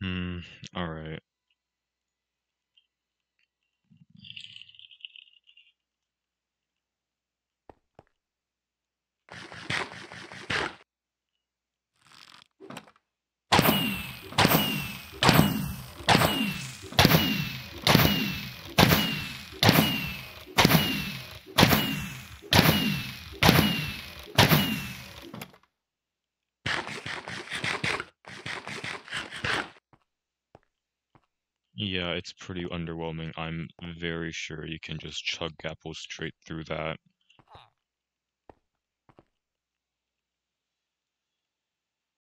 Hmm, alright. Yeah, it's pretty underwhelming. I'm very sure you can just chug apples straight through that.